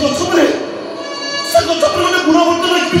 সাগর সাপড়ে সাগর সাপড়ে মানে গুণাবর্তন রাখবি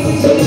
Jesus.